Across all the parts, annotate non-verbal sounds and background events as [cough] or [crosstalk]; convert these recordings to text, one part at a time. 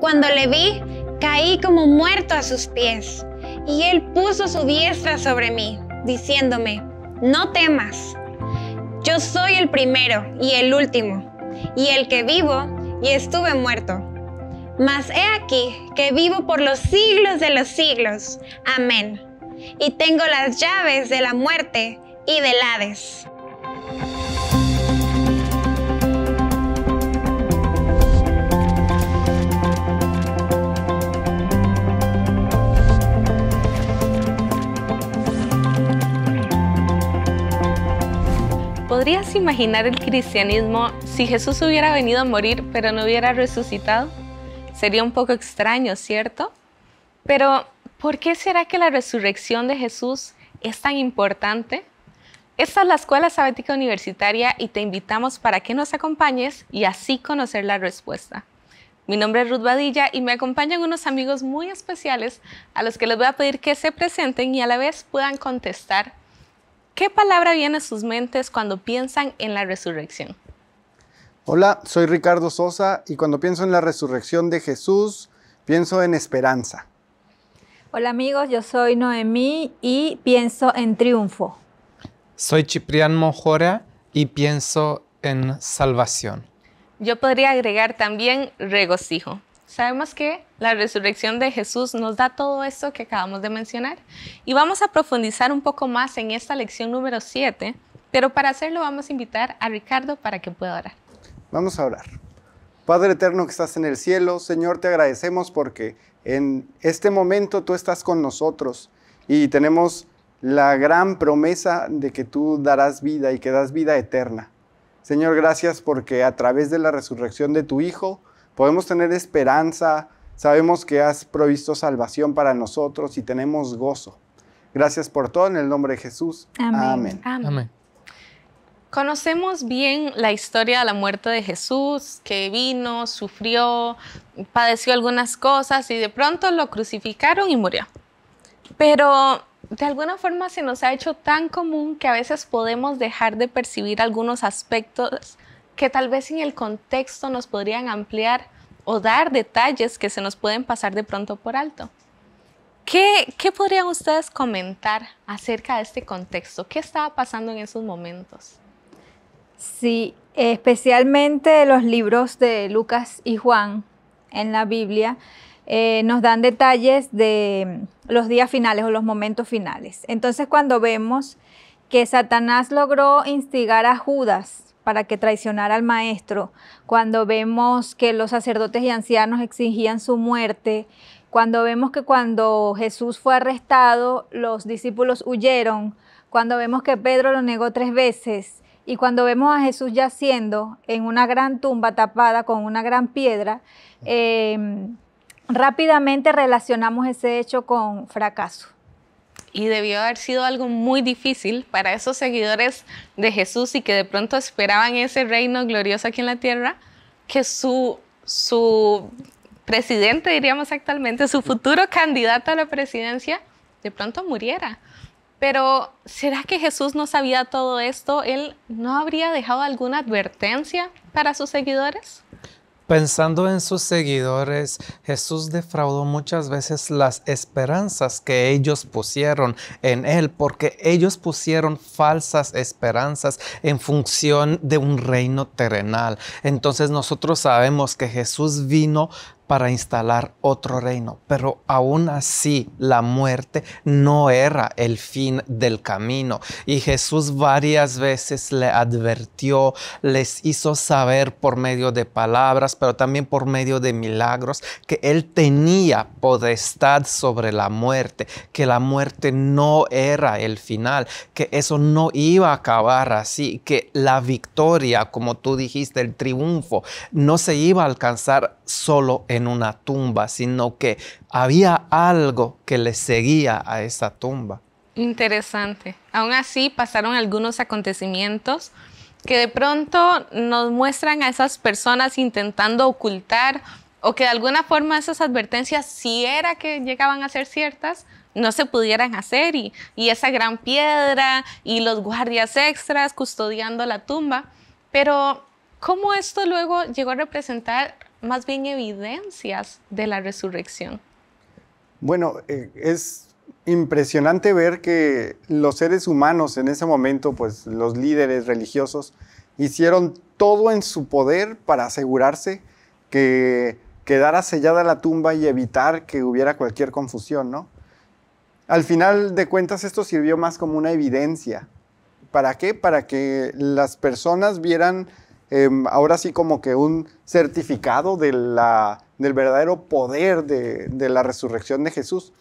Cuando le vi, caí como muerto a sus pies, y él puso su diestra sobre mí, diciéndome, no temas, yo soy el primero y el último, y el que vivo y estuve muerto. Mas he aquí que vivo por los siglos de los siglos. Amén. Y tengo las llaves de la muerte y del Hades. ¿Podrías imaginar el cristianismo si Jesús hubiera venido a morir pero no hubiera resucitado? Sería un poco extraño, ¿cierto? Pero, ¿por qué será que la resurrección de Jesús es tan importante? Esta es la Escuela Sabática Universitaria y te invitamos para que nos acompañes y así conocer la respuesta. Mi nombre es Ruth Badilla y me acompañan unos amigos muy especiales a los que les voy a pedir que se presenten y a la vez puedan contestar ¿Qué palabra viene a sus mentes cuando piensan en la resurrección? Hola, soy Ricardo Sosa y cuando pienso en la resurrección de Jesús, pienso en esperanza. Hola amigos, yo soy Noemí y pienso en triunfo. Soy Ciprián Mojora y pienso en salvación. Yo podría agregar también regocijo. Sabemos que la resurrección de Jesús nos da todo esto que acabamos de mencionar y vamos a profundizar un poco más en esta lección número 7, pero para hacerlo vamos a invitar a Ricardo para que pueda orar. Vamos a orar. Padre eterno que estás en el cielo, Señor, te agradecemos porque en este momento tú estás con nosotros y tenemos la gran promesa de que tú darás vida y que das vida eterna. Señor, gracias porque a través de la resurrección de tu Hijo, podemos tener esperanza, sabemos que has provisto salvación para nosotros y tenemos gozo. Gracias por todo en el nombre de Jesús. Amén. Amén. Conocemos bien la historia de la muerte de Jesús, que vino, sufrió, padeció algunas cosas y de pronto lo crucificaron y murió. Pero de alguna forma se nos ha hecho tan común que a veces podemos dejar de percibir algunos aspectos que tal vez en el contexto nos podrían ampliar o dar detalles que se nos pueden pasar de pronto por alto. ¿Qué, ¿Qué, podrían ustedes comentar acerca de este contexto? ¿Qué estaba pasando en esos momentos? Sí, especialmente los libros de Lucas y Juan en la Biblia eh, nos dan detalles de los días finales o los momentos finales. Entonces cuando vemos que Satanás logró instigar a Judas para que traicionara al maestro, cuando vemos que los sacerdotes y ancianos exigían su muerte, cuando vemos que cuando Jesús fue arrestado, los discípulos huyeron, cuando vemos que Pedro lo negó tres veces y cuando vemos a Jesús yaciendo en una gran tumba tapada con una gran piedra, em, rápidamente relacionamos ese hecho con fracaso y debió haber sido algo muy difícil para esos seguidores de Jesús y que de pronto esperaban ese reino glorioso aquí en la tierra, que su, su presidente, diríamos actualmente, su futuro candidato a la presidencia, de pronto muriera. Pero ¿será que Jesús no sabía todo esto? ¿Él no habría dejado alguna advertencia para sus seguidores? Pensando en sus seguidores, Jesús defraudó muchas veces las esperanzas que ellos pusieron en Él, porque ellos pusieron falsas esperanzas en función de un reino terrenal. Entonces nosotros sabemos que Jesús vino para instalar otro reino. Pero aún así la muerte no era el fin del camino. Y Jesús varias veces le advirtió, les hizo saber por medio de palabras, pero también por medio de milagros, que Él tenía potestad sobre la muerte, que la muerte no era el final, que eso no iba a acabar así, que la victoria, como tú dijiste, el triunfo, no se iba a alcanzar solo en en una tumba, sino que había algo que le seguía a esa tumba. Interesante. Aún así pasaron algunos acontecimientos que de pronto nos muestran a esas personas intentando ocultar o que de alguna forma esas advertencias, si era que llegaban a ser ciertas, no se pudieran hacer y, y esa gran piedra y los guardias extras custodiando la tumba. Pero, ¿cómo esto luego llegó a representar más bien evidencias de la resurrección. Bueno, eh, es impresionante ver que los seres humanos en ese momento, pues los líderes religiosos, hicieron todo en su poder para asegurarse que quedara sellada la tumba y evitar que hubiera cualquier confusión, ¿no? Al final de cuentas esto sirvió más como una evidencia. ¿Para qué? Para que las personas vieran em, ahora sí como que un certificado del verdadero poder de, de la resurrección de Jesús.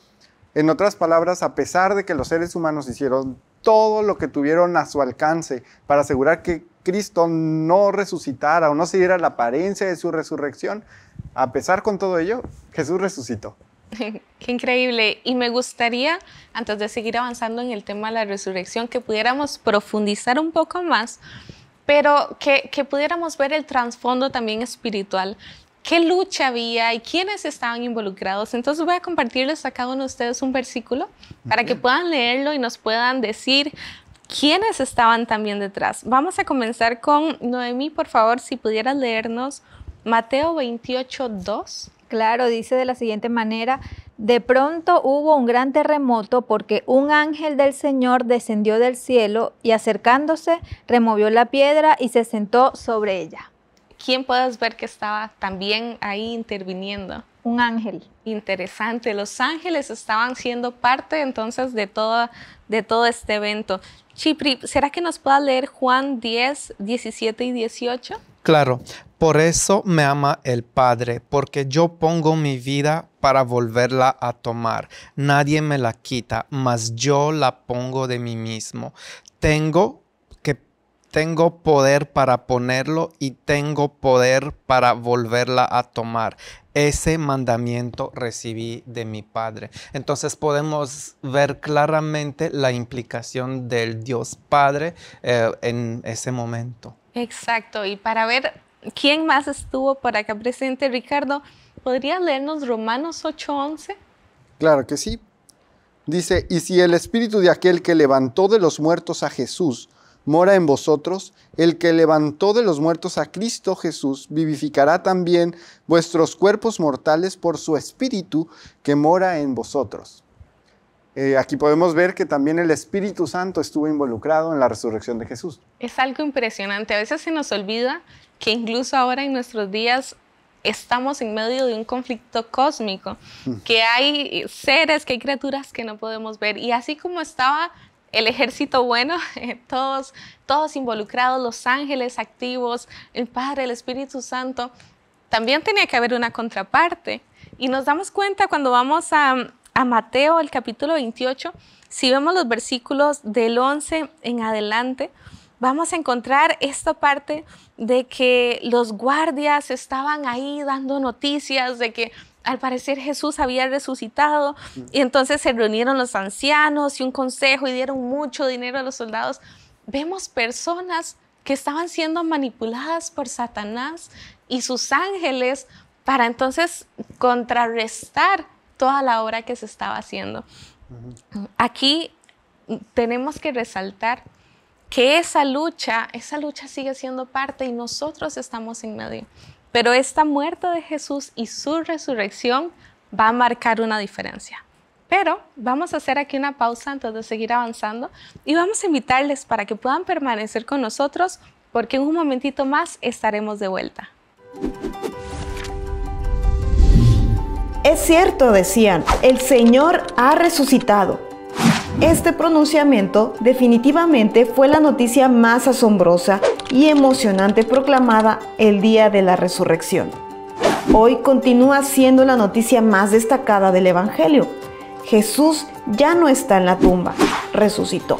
En otras palabras, a pesar de que los seres humanos hicieron todo lo que tuvieron a su alcance para asegurar que Cristo no resucitara o no se diera la apariencia de su resurrección, a pesar con todo ello, Jesús resucitó. [laughs] Qué increíble. Y me gustaría, antes de seguir avanzando en el tema de la resurrección, que pudiéramos profundizar un poco más, pero que, que pudiéramos ver el trasfondo también espiritual. ¿Qué lucha había y quiénes estaban involucrados? Entonces voy a compartirles a cada uno de ustedes un versículo para que puedan leerlo y nos puedan decir quiénes estaban también detrás. Vamos a comenzar con Noemí, por favor, si pudieras leernos Mateo 28, 2. Claro, dice de la siguiente manera, de pronto hubo un gran terremoto porque un ángel del Señor descendió del cielo y acercándose removió la piedra y se sentó sobre ella. ¿Quién puedes ver que estaba también ahí interviniendo? Un ángel. Interesante, los ángeles estaban siendo parte entonces de todo, de todo este evento. Chipri, ¿será que nos pueda leer Juan 10, 17 y 18? Claro, por eso me ama el Padre, porque yo pongo mi vida para volverla a tomar. Nadie me la quita, mas yo la pongo de mí mismo. Tengo tengo poder para ponerlo y tengo poder para volverla a tomar. Ese mandamiento recibí de mi Padre. Entonces podemos ver claramente la implicación del Dios Padre eh, en ese momento. Exacto, y para ver quién más estuvo por acá presente, Ricardo, ¿podrías leernos Romanos 8:11? Claro que sí. Dice, y si el espíritu de aquel que levantó de los muertos a Jesús mora en vosotros, el que levantó de los muertos a Cristo Jesús vivificará también vuestros cuerpos mortales por su espíritu que mora en vosotros. Eh, aquí podemos ver que también el Espíritu Santo estuvo involucrado en la resurrección de Jesús. Es algo impresionante. A veces se nos olvida que incluso ahora en nuestros días estamos en medio de un conflicto cósmico, que hay seres, que hay criaturas que no podemos ver. Y así como estaba el ejército bueno, [laughs] todos, todos involucrados, los ángeles activos, el Padre, el Espíritu Santo, también tenía que haber una contraparte. Y nos damos cuenta cuando vamos a, a Mateo, el capítulo 28, si vemos los versículos del 11 en adelante, vamos a encontrar esta parte de que los guardias estaban ahí dando noticias de que al parecer Jesús había resucitado y entonces se reunieron los ancianos y un consejo y dieron mucho dinero a los soldados. Vemos personas que estaban siendo manipuladas por Satanás y sus ángeles para entonces contrarrestar toda la obra que se estaba haciendo. Aquí tenemos que resaltar que esa lucha, esa lucha sigue siendo parte y nosotros estamos en medio. Pero esta muerte de Jesús y su resurrección va a marcar una diferencia. Pero vamos a hacer aquí una pausa antes de seguir avanzando y vamos a invitarles para que puedan permanecer con nosotros porque en un momentito más estaremos de vuelta. Es cierto, decían, el Señor ha resucitado. Este pronunciamiento definitivamente fue la noticia más asombrosa y emocionante proclamada el día de la resurrección. Hoy continúa siendo la noticia más destacada del Evangelio. Jesús ya no está en la tumba, resucitó.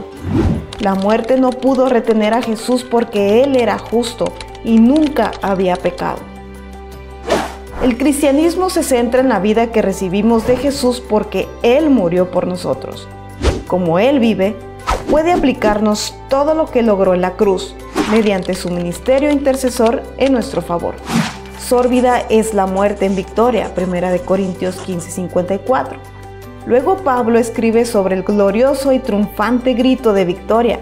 La muerte no pudo retener a Jesús porque Él era justo y nunca había pecado. El cristianismo se centra en la vida que recibimos de Jesús porque Él murió por nosotros. Como Él vive, puede aplicarnos todo lo que logró en la cruz mediante su ministerio intercesor en nuestro favor. Sórbida es la muerte en victoria, 1 Corintios 15:54. Luego Pablo escribe sobre el glorioso y triunfante grito de victoria.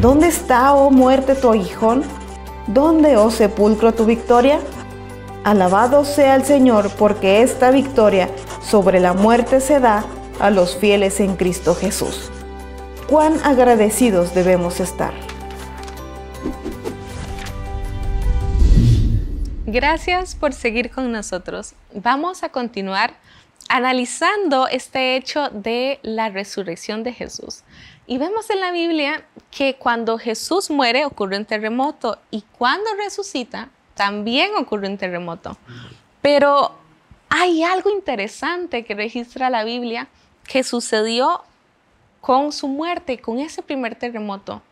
¿Dónde está, oh muerte, tu aguijón? ¿Dónde, oh sepulcro, tu victoria? Alabado sea el Señor porque esta victoria sobre la muerte se da a los fieles en Cristo Jesús. Cuán agradecidos debemos estar. Gracias por seguir con nosotros. Vamos a continuar analizando este hecho de la resurrección de Jesús. Y vemos en la Biblia que cuando Jesús muere ocurre un terremoto y cuando resucita también ocurre un terremoto. Pero hay algo interesante que registra la Biblia que sucedió con su muerte, con ese primer terremoto.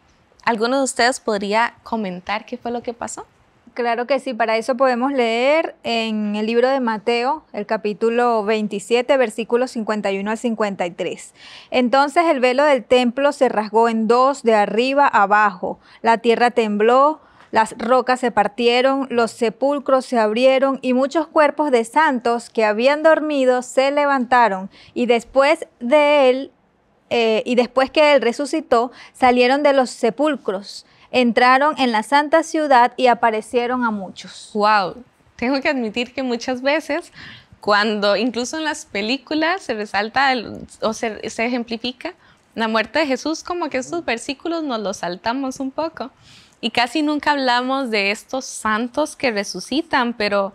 ¿Alguno de ustedes podría comentar qué fue lo que pasó? Claro que sí, para eso podemos leer en el libro de Mateo, el capítulo 27, versículos 51 al 53. Entonces el velo del templo se rasgó en dos, de arriba abajo. La tierra tembló, las rocas se partieron, los sepulcros se abrieron y muchos cuerpos de santos que habían dormido se levantaron y después de él, eh, y después que él resucitó, salieron de los sepulcros, entraron en la santa ciudad y aparecieron a muchos. Wow, tengo que admitir que muchas veces cuando incluso en las películas se resalta o se, se ejemplifica la muerte de Jesús, como que estos versículos nos los saltamos un poco. Y casi nunca hablamos de estos santos que resucitan, pero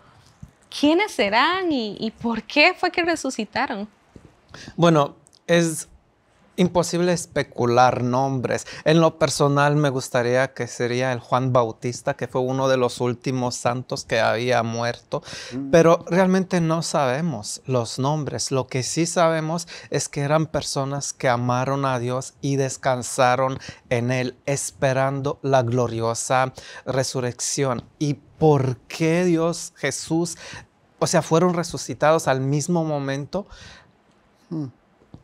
¿quiénes serán y, y por qué fue que resucitaron? Bueno, es imposible especular nombres. En lo personal me gustaría que sería el Juan Bautista, que fue uno de los últimos santos que había muerto, mm. pero realmente no sabemos los nombres. Lo que sí sabemos es que eran personas que amaron a Dios y descansaron en Él, esperando la gloriosa resurrección. ¿Y por qué Dios, Jesús, o sea, fueron resucitados al mismo momento? Hmm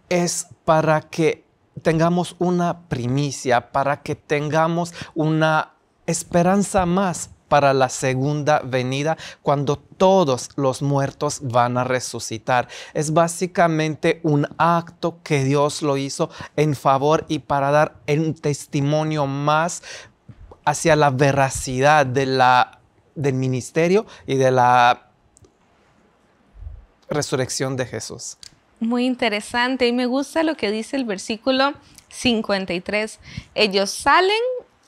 es para que tengamos una primicia, para que tengamos una esperanza más para la segunda venida, cuando todos los muertos van a resucitar. Es básicamente un acto que Dios lo hizo en favor y para dar un testimonio más hacia la veracidad del ministerio y de la resurrección de Jesús. Muy interesante y me gusta lo que dice el versículo 53. Ellos salen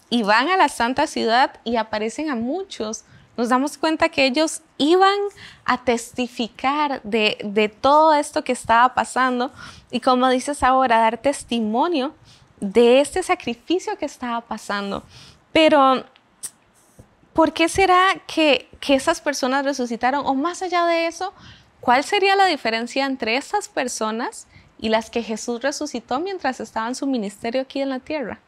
y van a la santa ciudad y aparecen a muchos. Nos damos cuenta que ellos iban a testificar de, de todo esto que estaba pasando y como dices ahora, dar testimonio de este sacrificio que estaba pasando. Pero, ¿por qué será que, que esas personas resucitaron? O más allá de eso, ¿Cuál sería la diferencia entre esas personas y las que Jesús resucitó mientras estaba en su ministerio aquí en la tierra?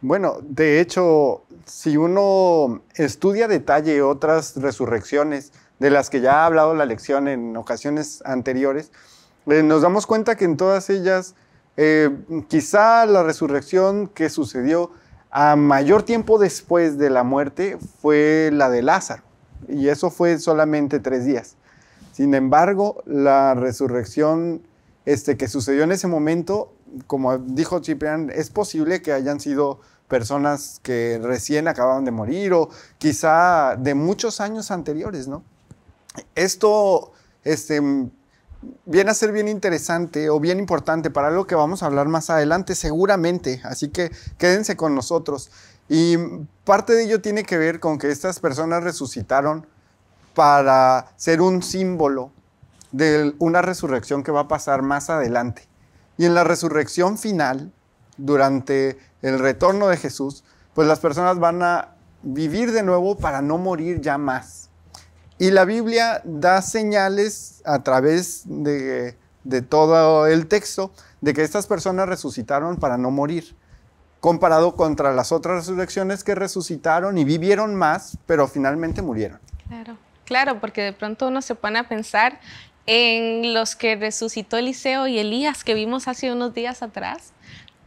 Bueno, de hecho, si uno estudia a detalle otras resurrecciones de las que ya ha hablado la lección en ocasiones anteriores, eh, nos damos cuenta que en todas ellas, eh, quizá la resurrección que sucedió a mayor tiempo después de la muerte fue la de Lázaro, y eso fue solamente tres días. Sin embargo, la resurrección este, que sucedió en ese momento, como dijo Ciprián, es posible que hayan sido personas que recién acababan de morir o quizá de muchos años anteriores, ¿no? Esto este, viene a ser bien interesante o bien importante para algo que vamos a hablar más adelante seguramente, así que quédense con nosotros. Y parte de ello tiene que ver con que estas personas resucitaron para ser un símbolo de una resurrección que va a pasar más adelante. Y en la resurrección final, durante el retorno de Jesús, pues las personas van a vivir de nuevo para no morir ya más. Y la Biblia da señales a través de, todo el texto de que estas personas resucitaron para no morir, comparado contra las otras resurrecciones que resucitaron y vivieron más, pero finalmente murieron. Claro. Claro, porque de pronto uno se pone a pensar en los que resucitó Eliseo y Elías que vimos hace unos días atrás,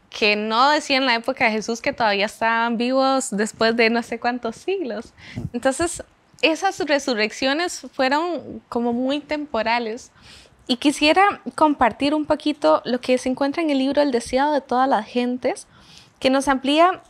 que no decían en la época de Jesús que todavía estaban vivos después de no sé cuántos siglos. Entonces, esas resurrecciones fueron como muy temporales. Y quisiera compartir un poquito lo que se encuentra en el libro El deseado de todas las gentes, que nos amplía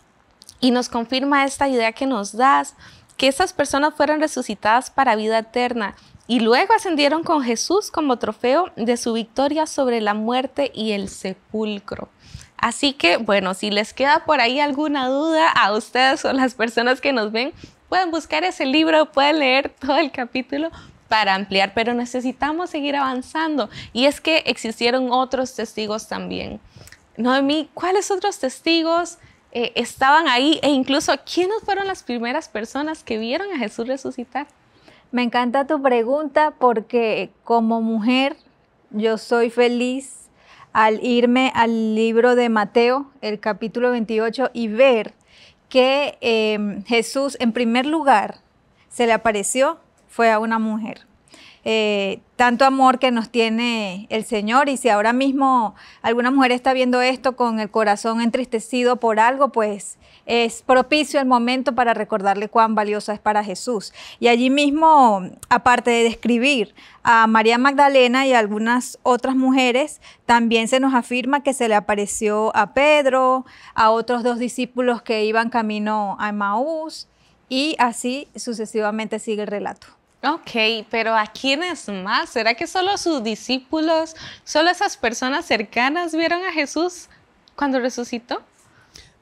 y nos confirma esta idea que nos das que esas personas fueran resucitadas para vida eterna y luego ascendieron con Jesús como trofeo de su victoria sobre la muerte y el sepulcro. Así que, bueno, si les queda por ahí alguna duda a ustedes o las personas que nos ven, pueden buscar ese libro, pueden leer todo el capítulo para ampliar, pero necesitamos seguir avanzando. Y es que existieron otros testigos también. Noemí, ¿cuáles otros testigos eh, estaban ahí? E incluso, ¿quiénes fueron las primeras personas que vieron a Jesús resucitar? Me encanta tu pregunta porque como mujer yo soy feliz al irme al libro de Mateo, el capítulo 28, y ver que em, Jesús en primer lugar se le apareció fue a una mujer. Eh, tanto amor que nos tiene el Señor y si ahora mismo alguna mujer está viendo esto con el corazón entristecido por algo, pues es propicio el momento para recordarle cuán valiosa es para Jesús. Y allí mismo, aparte de describir a María Magdalena y algunas otras mujeres, también se nos afirma que se le apareció a Pedro, a otros dos discípulos que iban camino a Emmaús y así sucesivamente sigue el relato. Ok, pero ¿a quiénes más? ¿Será que solo sus discípulos, solo esas personas cercanas vieron a Jesús cuando resucitó?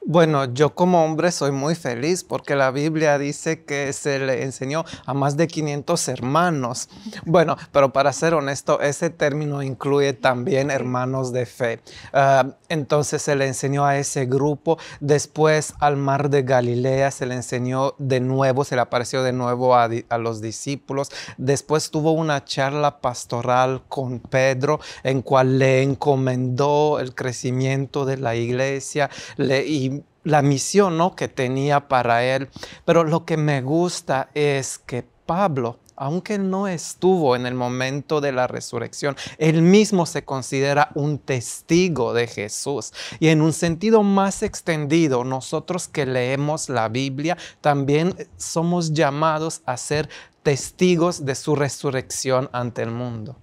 Bueno, yo como hombre soy muy feliz porque la Biblia dice que se le enseñó a más de 500 hermanos. Bueno, pero para ser honesto, ese término incluye también hermanos de fe. Ah, entonces se le enseñó a ese grupo. Después al mar de Galilea se le enseñó de nuevo, se le apareció de nuevo a, los discípulos. Después tuvo una charla pastoral con Pedro en cual le encomendó el crecimiento de la iglesia le, y la misión ¿no? que tenía para él. Pero lo que me gusta es que Pablo, aunque no estuvo en el momento de la resurrección, él mismo se considera un testigo de Jesús. Y en un sentido más extendido, nosotros que leemos la Biblia, también somos llamados a ser testigos de su resurrección ante el mundo.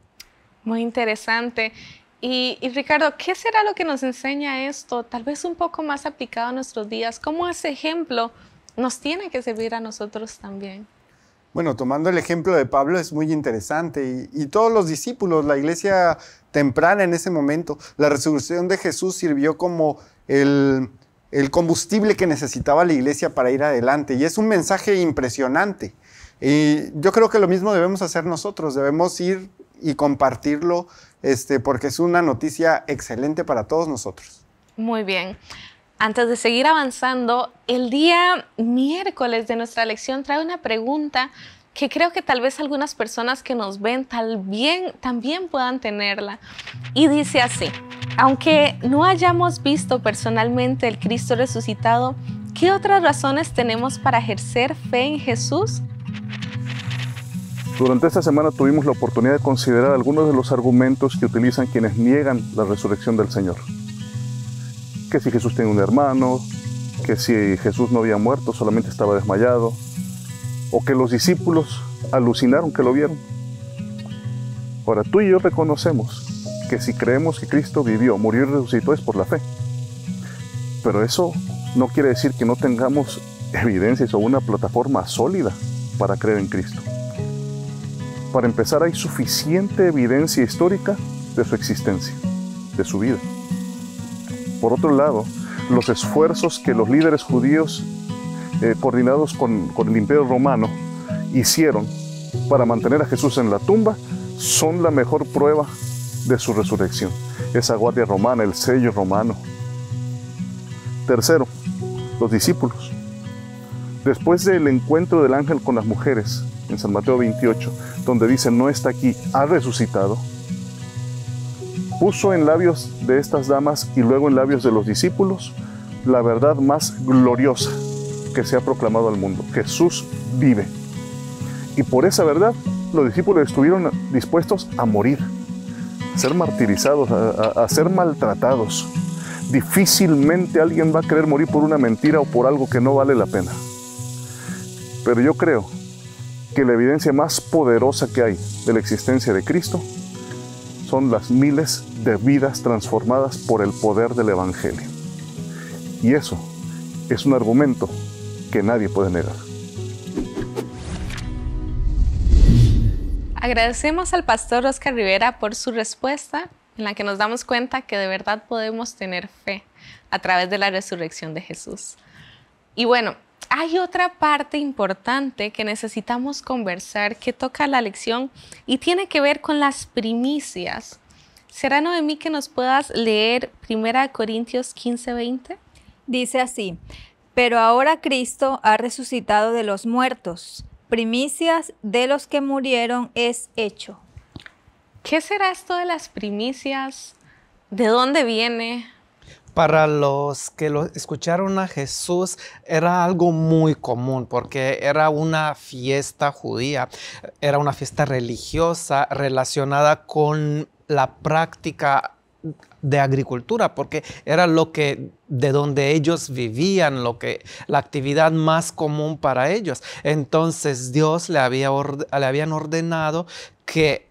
Muy interesante. Y, Ricardo, ¿qué será lo que nos enseña esto? Tal vez un poco más aplicado a nuestros días. ¿Cómo ese ejemplo nos tiene que servir a nosotros también? Bueno, tomando el ejemplo de Pablo es muy interesante y, todos los discípulos, la iglesia temprana en ese momento, la resurrección de Jesús sirvió como el, combustible que necesitaba la iglesia para ir adelante y es un mensaje impresionante. Y yo creo que lo mismo debemos hacer nosotros, debemos ir y compartirlo este, porque es una noticia excelente para todos nosotros. Muy bien. Antes de seguir avanzando, el día miércoles de nuestra lección trae una pregunta que creo que tal vez algunas personas que nos ven tal también puedan tenerla. Y dice así, aunque no hayamos visto personalmente el Cristo resucitado, ¿qué otras razones tenemos para ejercer fe en Jesús? Durante esta semana tuvimos la oportunidad de considerar algunos de los argumentos que utilizan quienes niegan la resurrección del Señor. Que si Jesús tiene un hermano, que si Jesús no había muerto, solamente estaba desmayado, o que los discípulos alucinaron que lo vieron. Ahora, tú y yo reconocemos que si creemos que Cristo vivió, murió y resucitó es por la fe. Pero eso no quiere decir que no tengamos evidencias o una plataforma sólida para creer en Cristo. Para empezar, hay suficiente evidencia histórica de su existencia, de su vida. Por otro lado, los esfuerzos que los líderes judíos, eh, coordinados con, con el imperio romano, hicieron para mantener a Jesús en la tumba, son la mejor prueba de su resurrección. Esa guardia romana, el sello romano. Tercero, los discípulos. Después del encuentro del ángel con las mujeres, en San Mateo 28, donde dice, no está aquí, ha resucitado, puso en labios de estas damas y luego en labios de los discípulos la verdad más gloriosa que se ha proclamado al mundo. Jesús vive. Y por esa verdad los discípulos estuvieron dispuestos a morir, a ser martirizados, a, a ser maltratados. Difícilmente alguien va a querer morir por una mentira o por algo que no vale la pena. Pero yo creo que la evidencia más poderosa que hay de la existencia de Cristo son las miles de vidas transformadas por el poder del Evangelio. Y eso es un argumento que nadie puede negar. Agradecemos al pastor Oscar Rivera por su respuesta en la que nos damos cuenta que de verdad podemos tener fe a través de la resurrección de Jesús. Y bueno, hay otra parte importante que necesitamos conversar que toca la lección y tiene que ver con las primicias. ¿Será Noemí que nos puedas leer 1 Corintios 15, 20? Dice así, pero ahora Cristo ha resucitado de los muertos, primicias de los que murieron es hecho. ¿Qué será esto de las primicias? ¿De dónde viene? Para los que lo escucharon a Jesús era algo muy común porque era una fiesta judía, era una fiesta religiosa relacionada con la práctica de agricultura porque era lo que de donde ellos vivían, lo que la actividad más común para ellos. Entonces Dios le había le habían ordenado que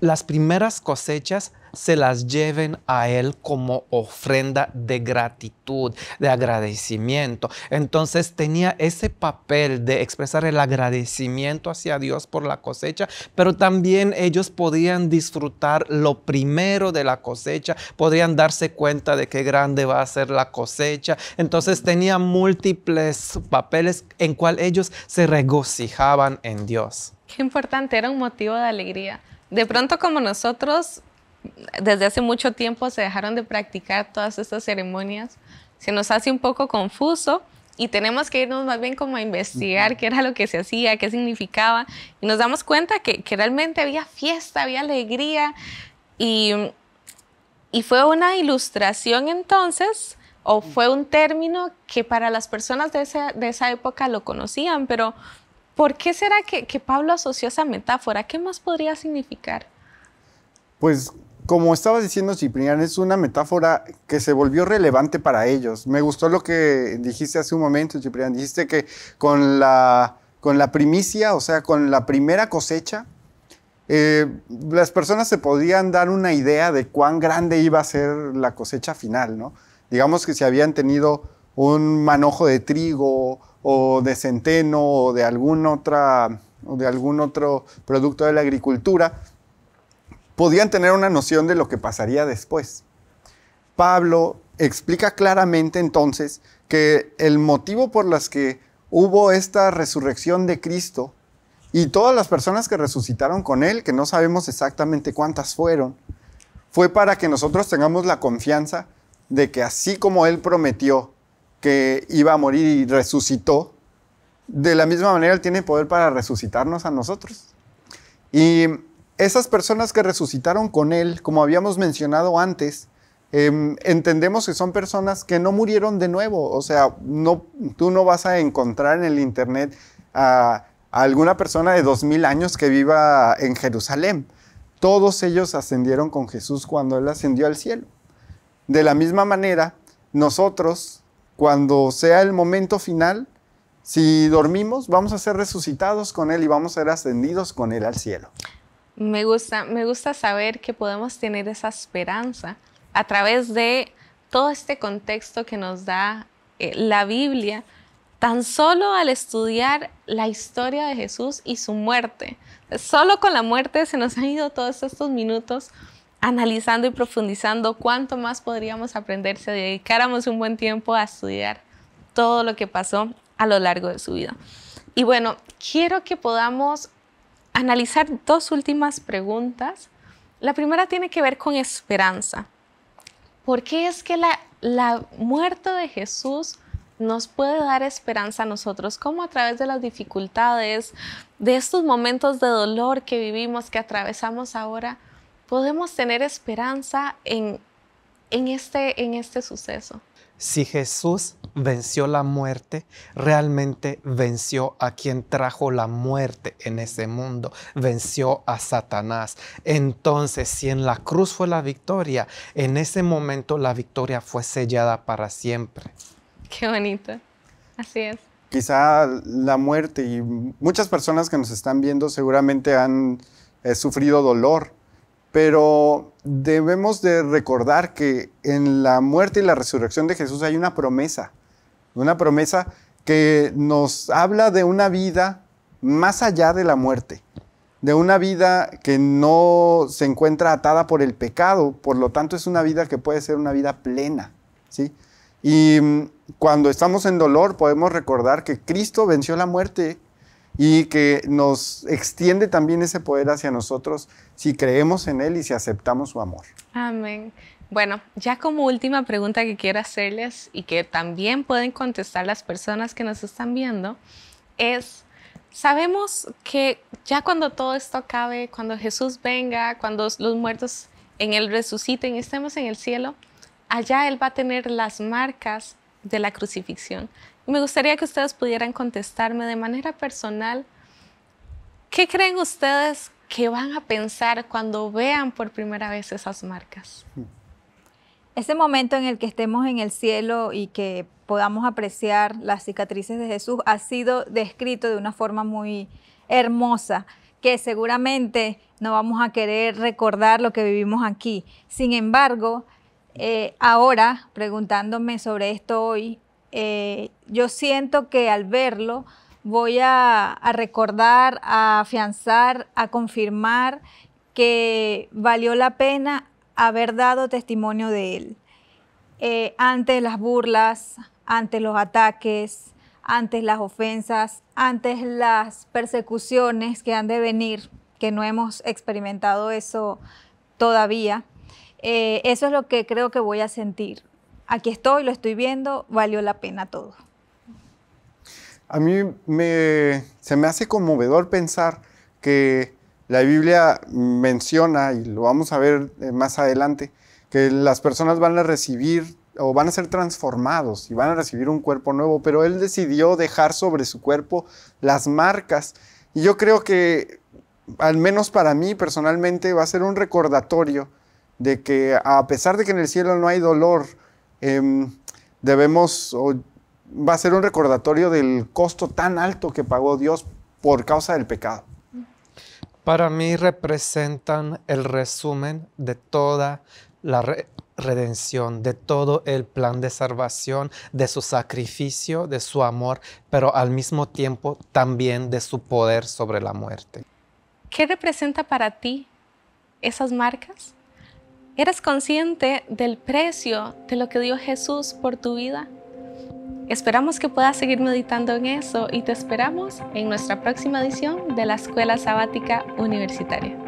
las primeras cosechas se las lleven a Él como ofrenda de gratitud, de agradecimiento. Entonces tenía ese papel de expresar el agradecimiento hacia Dios por la cosecha, pero también ellos podían disfrutar lo primero de la cosecha, podían darse cuenta de qué grande va a ser la cosecha. Entonces tenía múltiples papeles en cual ellos se regocijaban en Dios. Qué importante, era un motivo de alegría de pronto como nosotros desde hace mucho tiempo se dejaron de practicar todas estas ceremonias, se nos hace un poco confuso y tenemos que irnos más bien como a investigar qué era lo que se hacía, qué significaba. Y nos damos cuenta que, realmente había fiesta, había alegría y, y fue una ilustración entonces o fue un término que para las personas de esa, de esa época lo conocían, pero ¿Por qué será que, Pablo asoció esa metáfora? ¿Qué más podría significar? Pues como estaba diciendo Ciprián, es una metáfora que se volvió relevante para ellos. Me gustó lo que dijiste hace un momento, Ciprián. Dijiste que con la, con la primicia, o sea, con la primera cosecha, eh, las personas se podían dar una idea de cuán grande iba a ser la cosecha final, ¿no? Digamos que si habían tenido un manojo de trigo o de centeno o de, algún otra, o de algún otro producto de la agricultura, podían tener una noción de lo que pasaría después. Pablo explica claramente entonces que el motivo por las que hubo esta resurrección de Cristo y todas las personas que resucitaron con él, que no sabemos exactamente cuántas fueron, fue para que nosotros tengamos la confianza de que así como él prometió que iba a morir y resucitó, de la misma manera Él tiene poder para resucitarnos a nosotros. Y esas personas que resucitaron con Él, como habíamos mencionado antes, em, entendemos que son personas que no murieron de nuevo. O sea, no, tú no vas a encontrar en el Internet a, a alguna persona de dos mil años que viva en Jerusalén. Todos ellos ascendieron con Jesús cuando Él ascendió al cielo. De la misma manera, nosotros cuando sea el momento final, si dormimos, vamos a ser resucitados con Él y vamos a ser ascendidos con Él al cielo. Me gusta, me gusta saber que podemos tener esa esperanza a través de todo este contexto que nos da eh, la Biblia, tan solo al estudiar la historia de Jesús y su muerte. Solo con la muerte se nos han ido todos estos minutos analizando y profundizando cuánto más podríamos aprender si dedicáramos un buen tiempo a estudiar todo lo que pasó a lo largo de su vida. Y bueno, quiero que podamos analizar dos últimas preguntas. La primera tiene que ver con esperanza. ¿Por qué es que la, la muerte de Jesús nos puede dar esperanza a nosotros? ¿Cómo a través de las dificultades, de estos momentos de dolor que vivimos, que atravesamos ahora, podemos tener esperanza en, en, este, en este suceso. Si Jesús venció la muerte, realmente venció a quien trajo la muerte en ese mundo, venció a Satanás. Entonces, si en la cruz fue la victoria, en ese momento la victoria fue sellada para siempre. Qué bonito. Así es. Quizá la muerte y muchas personas que nos están viendo seguramente han eh, sufrido dolor pero debemos de recordar que en la muerte y la resurrección de Jesús hay una promesa, una promesa que nos habla de una vida más allá de la muerte, de una vida que no se encuentra atada por el pecado, por lo tanto es una vida que puede ser una vida plena, ¿sí? Y mm, cuando estamos en dolor podemos recordar que Cristo venció la muerte y que nos extiende también ese poder hacia nosotros si creemos en Él y si aceptamos su amor. Amén. Bueno, ya como última pregunta que quiero hacerles y que también pueden contestar las personas que nos están viendo es, sabemos que ya cuando todo esto acabe, cuando Jesús venga, cuando los muertos en Él resuciten y estemos en el cielo, allá Él va a tener las marcas de la crucifixión. Me gustaría que ustedes pudieran contestarme de manera personal, ¿qué creen ustedes que van a pensar cuando vean por primera vez esas marcas? Ese momento en el que estemos en el cielo y que podamos apreciar las cicatrices de Jesús ha sido descrito de una forma muy hermosa, que seguramente no vamos a querer recordar lo que vivimos aquí. Sin embargo, eh, ahora, preguntándome sobre esto hoy, eh, yo siento que al verlo voy a, recordar, a afianzar, a confirmar que valió la pena haber dado testimonio de él. Eh, ante las burlas, ante los ataques, ante las ofensas, ante las persecuciones que han de venir, que no hemos experimentado eso todavía. Eh, eso es lo que creo que voy a sentir aquí estoy, lo estoy viendo, valió la pena todo. A mí me, se me hace conmovedor pensar que la Biblia menciona, y lo vamos a ver eh, más adelante, que las personas van a recibir o van a ser transformados y van a recibir un cuerpo nuevo, pero Él decidió dejar sobre su cuerpo las marcas. Y yo creo que, al menos para mí personalmente, va a ser un recordatorio de que a pesar de que en el cielo no hay dolor, Em, debemos, va a ser un recordatorio del costo tan alto que pagó Dios por causa del pecado. Para mí representan el resumen de toda la redención, de todo el plan de salvación, de su sacrificio, de su amor, pero al mismo tiempo también de su poder sobre la muerte. ¿Qué representa para ti esas marcas? ¿Eres consciente del precio de lo que dio Jesús por tu vida? Esperamos que puedas seguir meditando en eso y te esperamos en nuestra próxima edición de la Escuela Sabática Universitaria.